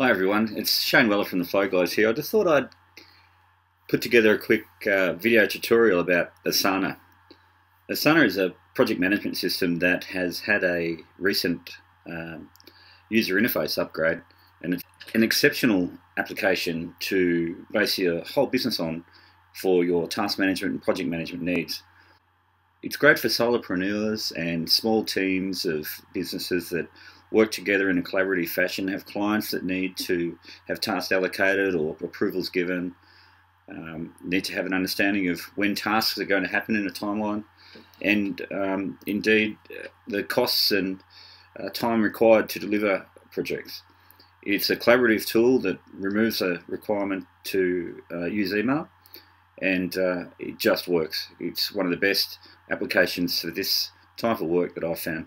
Hi everyone, it's Shane Weller from the Flow Guys here. I just thought I'd put together a quick uh, video tutorial about Asana. Asana is a project management system that has had a recent um, user interface upgrade and it's an exceptional application to base your whole business on for your task management and project management needs. It's great for solopreneurs and small teams of businesses that work together in a collaborative fashion, have clients that need to have tasks allocated or approvals given, um, need to have an understanding of when tasks are going to happen in a timeline, and um, indeed the costs and uh, time required to deliver projects. It's a collaborative tool that removes a requirement to uh, use email and uh, it just works. It's one of the best applications for this type of work that I've found.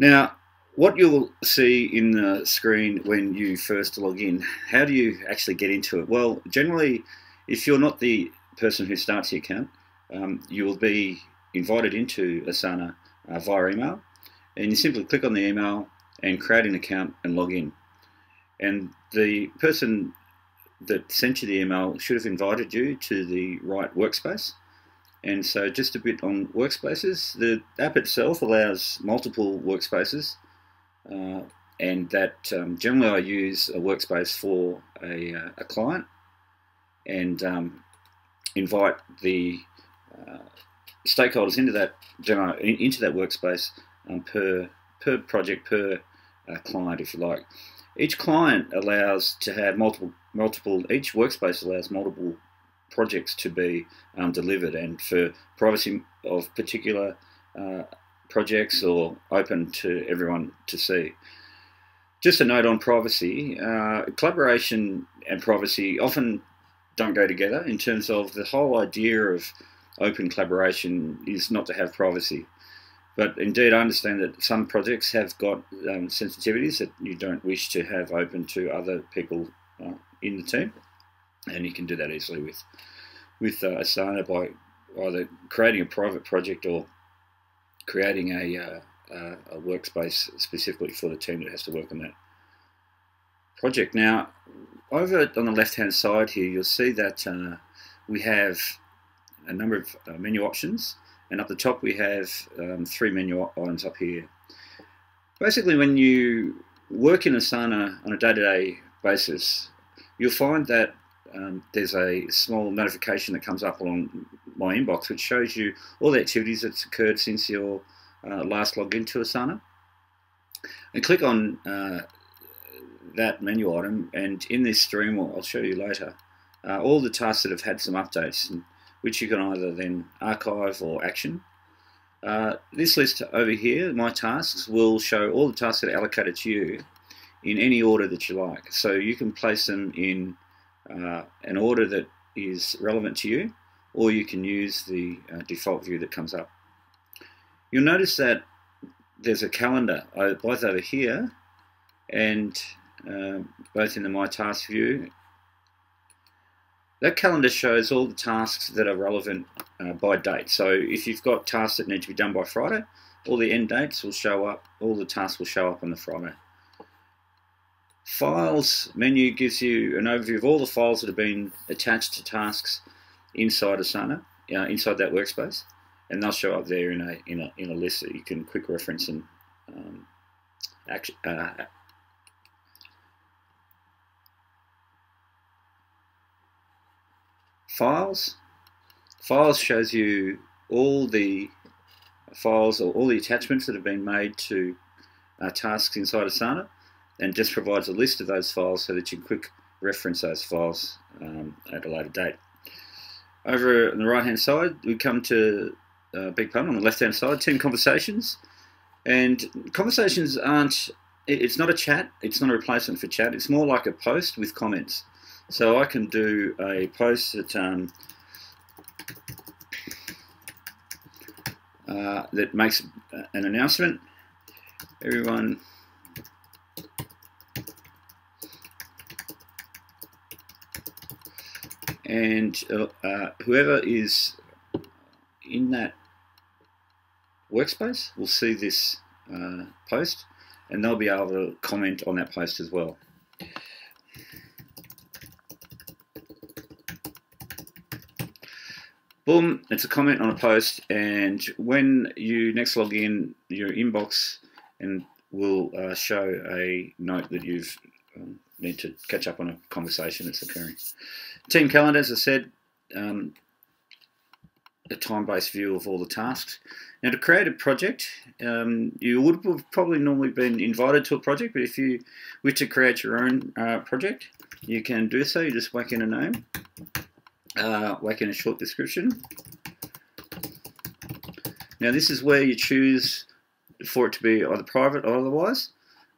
Now, what you'll see in the screen when you first log in, how do you actually get into it? Well, generally, if you're not the person who starts the account, um, you will be invited into Asana uh, via email, and you simply click on the email and create an account and log in. And the person that sent you the email should have invited you to the right workspace. And so just a bit on workspaces. The app itself allows multiple workspaces uh, and that um, generally I use a workspace for a, uh, a client and um, invite the uh, stakeholders into that demo, into that workspace um, per per project per uh, client if you like. Each client allows to have multiple multiple each workspace allows multiple projects to be um, delivered and for privacy of particular uh, projects or open to everyone to see. Just a note on privacy uh, collaboration and privacy often don't go together in terms of the whole idea of open collaboration is not to have privacy. But indeed, I understand that some projects have got um, sensitivities that you don't wish to have open to other people uh, in the team and you can do that easily with with uh, Asana by either creating a private project or creating a, uh, uh, a workspace specifically for the team that has to work on that project. Now, over on the left hand side here, you'll see that uh, we have a number of uh, menu options, and up the top we have um, three menu items up here. Basically, when you work in Asana on a day to day basis, you'll find that um, there's a small notification that comes up along my inbox which shows you all the activities that's occurred since your uh, last login to Asana. And click on uh, that menu item, and in this stream, I'll show you later, uh, all the tasks that have had some updates, which you can either then archive or action. Uh, this list over here, my tasks, will show all the tasks that are allocated to you in any order that you like. So you can place them in uh, an order that is relevant to you, or you can use the uh, default view that comes up. You'll notice that there's a calendar uh, both over here and uh, both in the My Task view. That calendar shows all the tasks that are relevant uh, by date. So if you've got tasks that need to be done by Friday, all the end dates will show up, all the tasks will show up on the Friday. Files menu gives you an overview of all the files that have been attached to tasks inside Asana, uh, inside that workspace, and they'll show up there in a in a in a list that you can quick reference and um, act, uh, files. Files shows you all the files or all the attachments that have been made to uh, tasks inside Asana and just provides a list of those files so that you can quick reference those files um, at a later date. Over on the right hand side, we come to uh, big pun on the left hand side, team conversations. And conversations aren't, it's not a chat, it's not a replacement for chat, it's more like a post with comments. So I can do a post that um, uh, that makes an announcement. Everyone and uh, uh, whoever is in that workspace will see this uh, post and they'll be able to comment on that post as well. Boom, it's a comment on a post, and when you next log in, your inbox and will uh, show a note that you've um, need to catch up on a conversation that's occurring. Team calendar, as I said, um, a time-based view of all the tasks. Now, to create a project, um, you would have probably normally been invited to a project, but if you wish to create your own uh, project, you can do so. You just whack in a name, uh, whack in a short description. Now, this is where you choose for it to be either private or otherwise,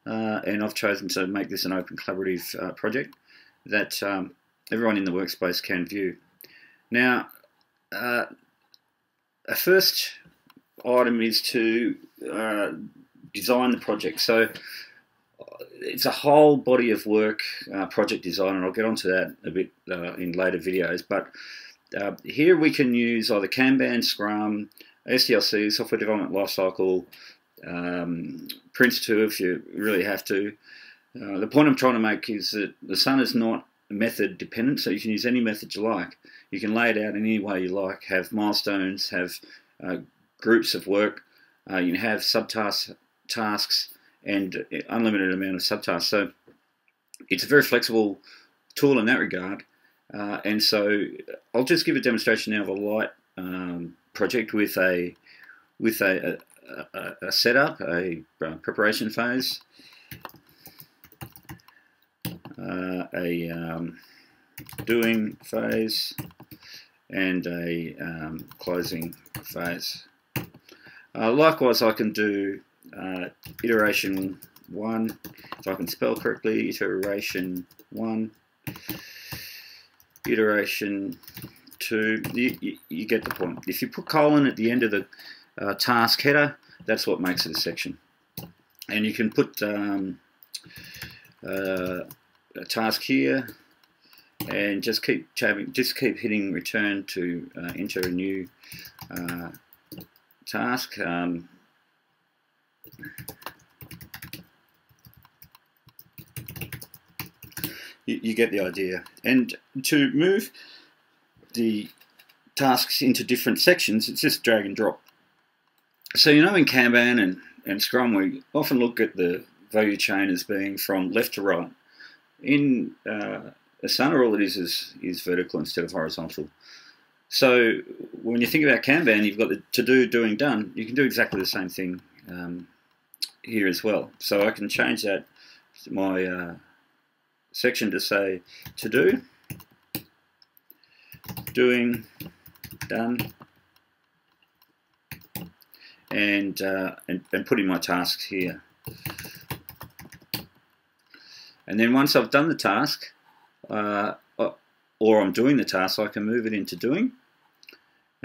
uh, and I've chosen to make this an open collaborative uh, project that um, everyone in the workspace can view. Now, uh, a first item is to uh, design the project. So it's a whole body of work, uh, project design, and I'll get onto that a bit uh, in later videos. But uh, here we can use either Kanban, Scrum, SDLC, Software Development Lifecycle, um, Prince2 if you really have to. Uh, the point I'm trying to make is that Asana is not method dependent, so you can use any method you like. You can lay it out in any way you like, have milestones, have uh, groups of work, uh, you can have subtasks tasks, and unlimited amount of subtasks. So it's a very flexible tool in that regard. Uh, and so I'll just give a demonstration now of a light um, project with a with a, a, a setup, a uh, preparation phase, uh, a um, doing phase, and a um, closing phase. Uh, likewise, I can do uh, iteration 1, if I can spell correctly, iteration 1, iteration 2, you, you, you, get the point. If you put colon at the end of the uh, task header, that's what makes it a section. And you can put um, uh, a task here, and just keep just keep hitting return to uh, enter a new uh, task. Um, you, you, get the idea. And to move the tasks into different sections, it's just drag and drop. So you know in Kanban and, and Scrum we often look at the value chain as being from left to right. In uh, Asana all it is, is is vertical instead of horizontal. So when you think about Kanban, you've got the to do, doing, done. You can do exactly the same thing um, here as well. So I can change that my uh, section to say to do, doing, done, and, uh, and, and putting my tasks here. And then once I've done the task, uh, or I'm doing the task, I can move it into doing.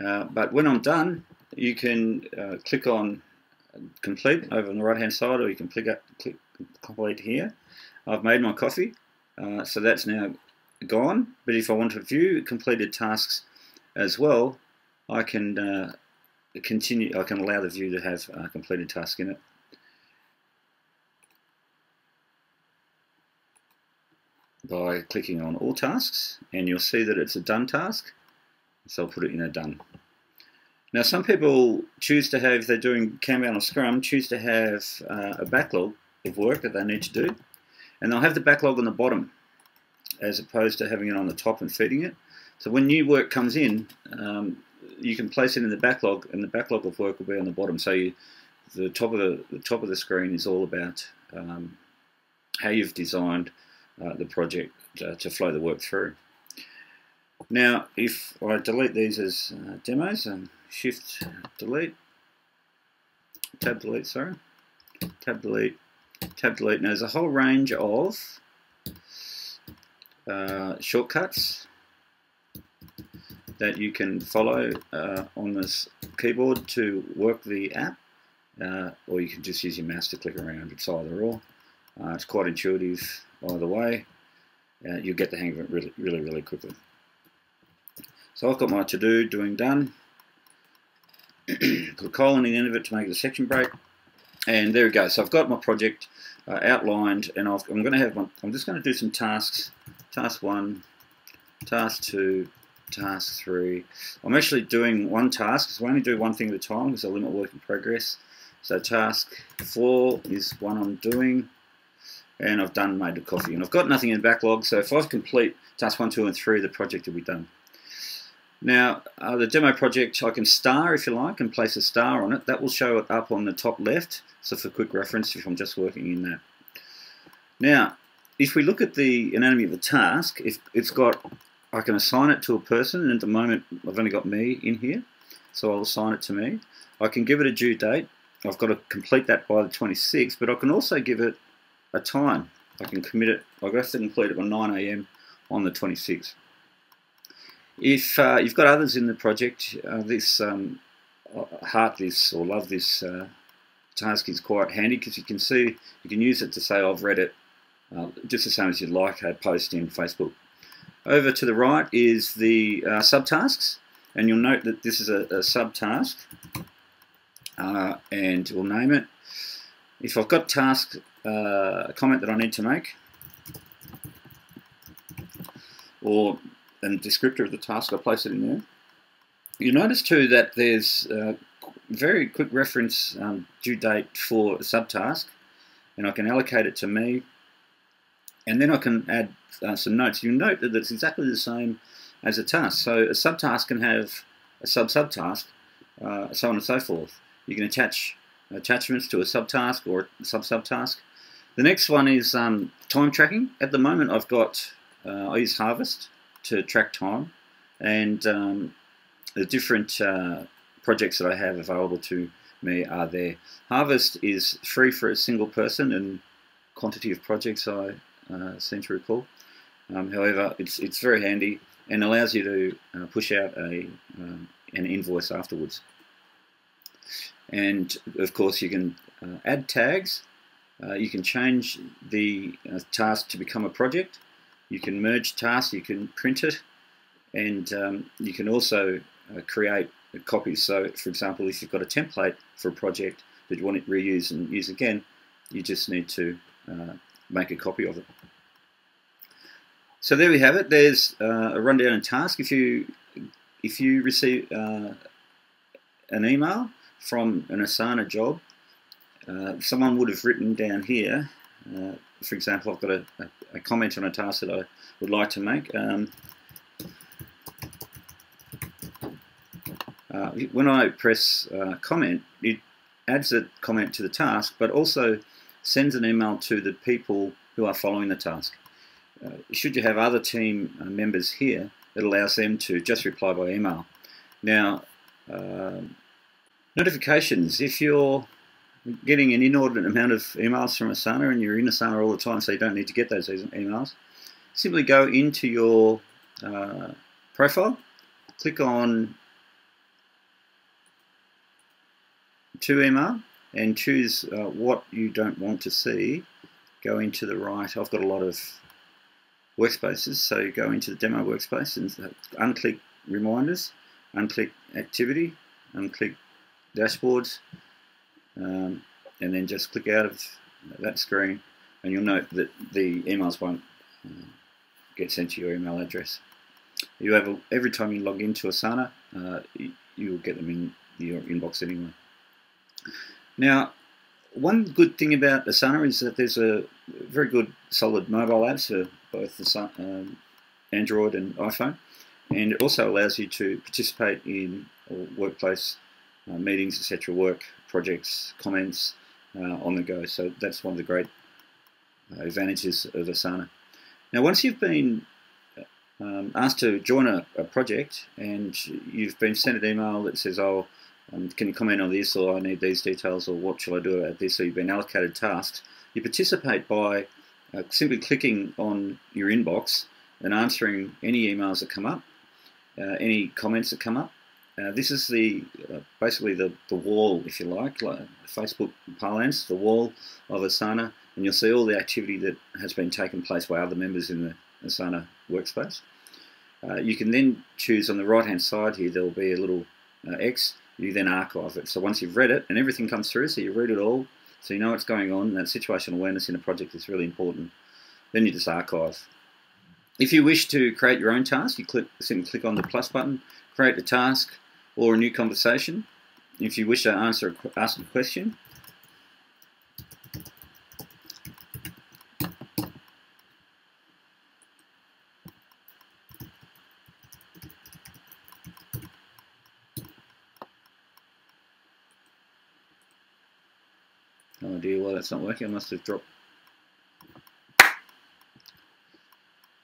Uh, but when I'm done, you can uh, click on complete over on the right hand side or you can click, up, click complete here. I've made my coffee, uh, so that's now gone. But if I want to view completed tasks as well, I can uh, continue. I can allow the view to have a completed task in it. By clicking on all tasks and you'll see that it's a done task so I'll put it in a done. Now some people choose to have, they're doing Kanban or Scrum, choose to have uh, a backlog of work that they need to do and they'll have the backlog on the bottom as opposed to having it on the top and feeding it. So when new work comes in, um, you can place it in the backlog and the backlog of work will be on the bottom. So you, the top of the, the, top of the screen is all about um, how you've designed uh, the project uh, to flow the work through. Now, if I delete these as uh, demos, and shift delete, tab delete, sorry, tab delete, tab delete. Now, there's a whole range of uh, shortcuts that you can follow uh, on this keyboard to work the app, uh, or you can just use your mouse to click around. It's either or. Uh, it's quite intuitive either way. Uh, you'll get the hang of it really, really, really quickly. So I've got my to-do doing done. Put a colon in the end of it to make a section break. And there we go. So I've got my project uh, outlined, and i am going to have my, I'm just going to do some tasks. Task one, task two, task three. I'm actually doing one task, so I only do one thing at a time because I limit work in progress. So task four is one I'm doing, and I've done made the coffee, and I've got nothing in the backlog. So if I complete task one, two, and three, the project will be done. Now, uh, the demo project, I can star if you like and place a star on it. That will show it up on the top left. So for quick reference, if I'm just working in that. Now, if we look at the anatomy of the task, if it's got, I can assign it to a person, and at the moment I've only got me in here, so I'll assign it to me. I can give it a due date. I've got to complete that by the 26th, but I can also give it a time. I can commit it, I have to complete it by 9am on the 26th. If uh, you've got others in the project, uh, this um, heart this or love this uh, task is quite handy because you can see, you can use it to say I've read it uh, just the same as you'd like a post in Facebook. Over to the right is the uh, subtasks and you'll note that this is a, a subtask uh, and we'll name it. If I've got task, a comment that I need to make or a descriptor of the task, I place it in there. You notice too that there's a very quick reference um, due date for a subtask, and I can allocate it to me, and then I can add uh, some notes. You'll note that it's exactly the same as a task. So a subtask can have a sub-subtask, uh, so on and so forth. You can attach attachments to a subtask or sub-subtask. The next one is um, time tracking. At the moment, I've got uh, I use Harvest to track time, and um, the different uh, projects that I have available to me are there. Harvest is free for a single person and quantity of projects I uh, seem to recall. Um, however, it's it's very handy and allows you to uh, push out a um, an invoice afterwards. And of course, you can uh, add tags. Uh, you can change the uh, task to become a project. You can merge tasks, you can print it, and um, you can also uh, create copies. So, for example, if you've got a template for a project that you want to reuse and use again, you just need to uh, make a copy of it. So there we have it. There's uh, a rundown and task. If you if you receive uh, an email from an Asana job, uh, someone would have written down here uh, for example, I've got a, a, a, comment on a task that I would like to make. Um, uh, when I press uh, comment, it adds a comment to the task, but also sends an email to the people who are following the task. Uh, should you have other team members here, it allows them to just reply by email. Now, notifications, if you're getting an inordinate amount of emails from Asana and you're in Asana all the time, so you don't need to get those emails, simply go into your uh, profile, click on to email and choose uh, what you don't want to see. Go into the right. I've got a lot of workspaces, so go into the demo workspace and unclick reminders, unclick activity, unclick dashboards, um, and then just click out of that screen and you'll note that the emails won't uh, get sent to your email address. You have a, every time you log into Asana, uh, you will get them in your inbox anyway. Now, one good thing about Asana is that there's a very good solid mobile apps for both the um, Android and iPhone, and it also allows you to participate in workplace uh, meetings, etc., work projects, comments uh, on the go. So that's one of the great uh, advantages of Asana. Now, once you've been um, asked to join a, a, project and you've been sent an email that says, oh, um, can you comment on this? Or I need these details. Or what shall I do about this? Or you've been allocated tasks, you participate by uh, simply clicking on your inbox and answering any emails that come up, uh, any comments that come up, uh, this is the uh, basically the, the wall, if you like, like Facebook parlance, the wall of Asana, and you'll see all the activity that has been taken place by other members in the Asana workspace. Uh, you can then choose on the right hand side here, there will be a little uh, X, you then archive it. So once you've read it, and everything comes through, so you read it all So you know what's going on. That situational awareness in a project is really important. Then you just archive. If you wish to create your own task, you click, simply click on the plus button, create a task or a new conversation. If you wish to answer ask a question, No idea why that's not working. I must have dropped.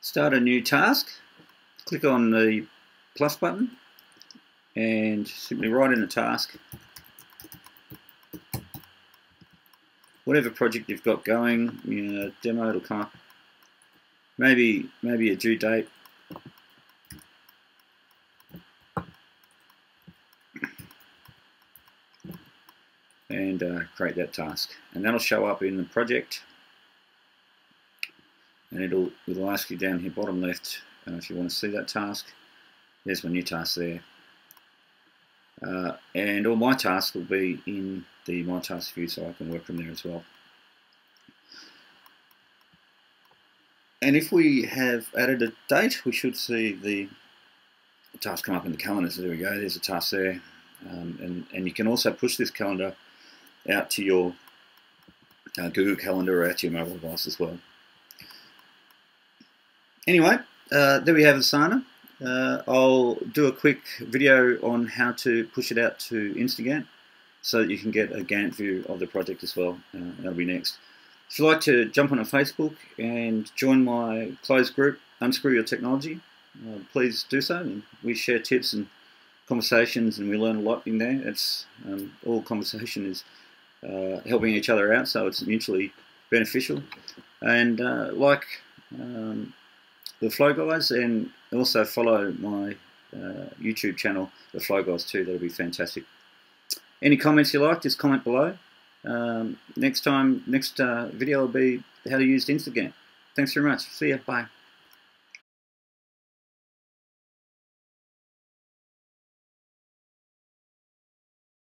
Start a new task. Click on the plus button and simply write in a task. Whatever project you've got going, you know, demo it'll come up. Maybe maybe a due date and uh, create that task. And that'll show up in the project and it'll, it'll ask you down here bottom left uh, if you want to see that task. There's my new task there. Uh, and all my tasks will be in the My Task view so I can work from there as well. And if we have added a date, we should see the task come up in the calendar. So there we go, there's a task there. Um, and, and you can also push this calendar out to your uh, Google Calendar or out to your mobile device as well. Anyway, uh, there we have Asana. Uh, I'll do a quick video on how to push it out to Instagantt so that you can get a Gantt view of the project as well. Uh, that'll be next. If you'd like to jump on a Facebook and join my closed group, Unscrew Your Technology, uh, please do so. And we share tips and conversations and we learn a lot in there. It's um, all conversation is uh, helping each other out, so it's mutually beneficial. And uh, like um, the Flow Guys, and also follow my uh, YouTube channel, the Flow Guys too. That'll be fantastic. Any comments you like, just comment below. Um, next time, next uh, video will be how to use Instagantt. Thanks very much. See ya. Bye.